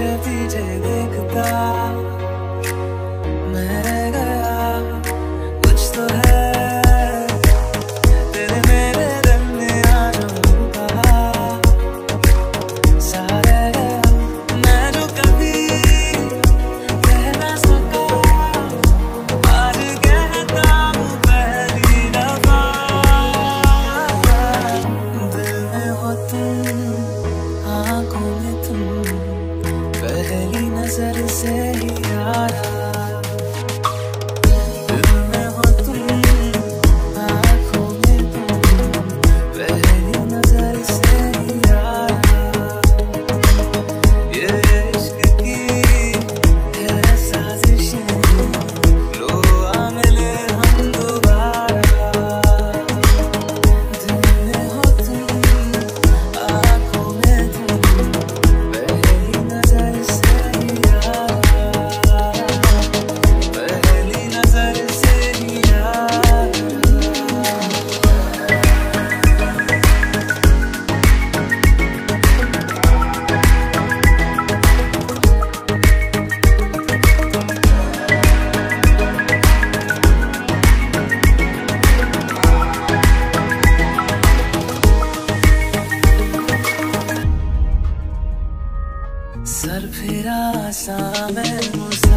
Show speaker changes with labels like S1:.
S1: 在飞，在飞过。नज़र से ही आ रहा सर फिरा सा मैं मुझसे